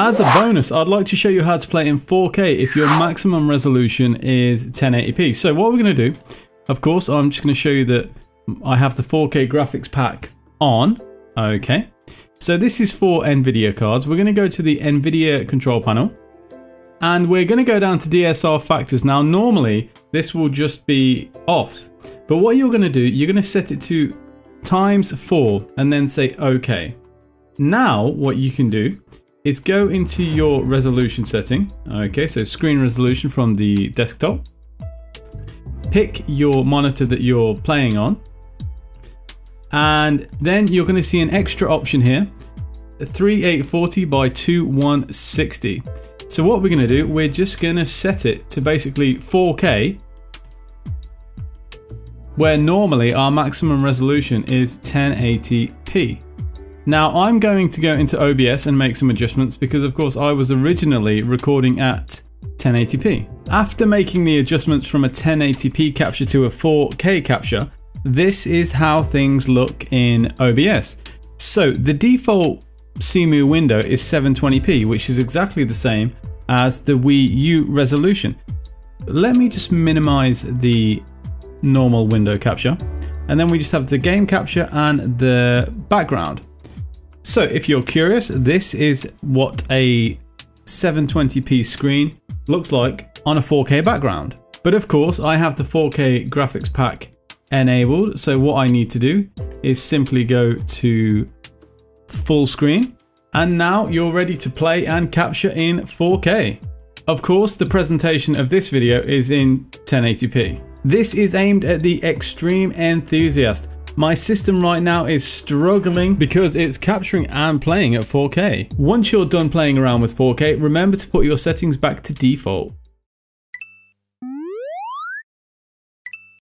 As a bonus, I'd like to show you how to play in 4K if your maximum resolution is 1080p. So what we're going to do, of course, I'm just going to show you that I have the 4K graphics pack on. Okay. So this is for NVIDIA cards. We're going to go to the NVIDIA control panel and we're going to go down to DSR factors. Now, normally this will just be off, but what you're going to do, you're going to set it to times four and then say okay. Now, what you can do is go into your resolution setting. Okay, so screen resolution from the desktop. Pick your monitor that you're playing on. And then you're going to see an extra option here. 3840 by 2160. So what we're going to do, we're just going to set it to basically 4K where normally our maximum resolution is 1080p. Now I'm going to go into OBS and make some adjustments because of course I was originally recording at 1080p. After making the adjustments from a 1080p capture to a 4K capture, this is how things look in OBS. So the default Cemu window is 720p, which is exactly the same as the Wii U resolution. Let me just minimize the normal window capture. And then we just have the game capture and the background. So if you're curious, this is what a 720p screen looks like on a 4K background. But of course, I have the 4K graphics pack enabled. So what I need to do is simply go to full screen. And now you're ready to play and capture in 4K. Of course, the presentation of this video is in 1080p. This is aimed at the extreme enthusiast my system right now is struggling because it's capturing and playing at 4K. Once you're done playing around with 4K, remember to put your settings back to default.